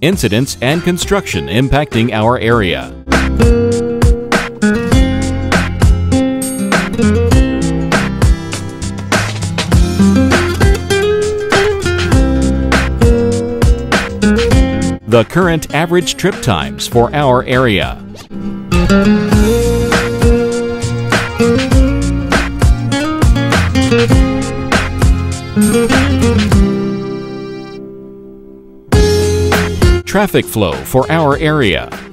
incidents, and construction impacting our area. The current average trip times for our area. Traffic flow for our area.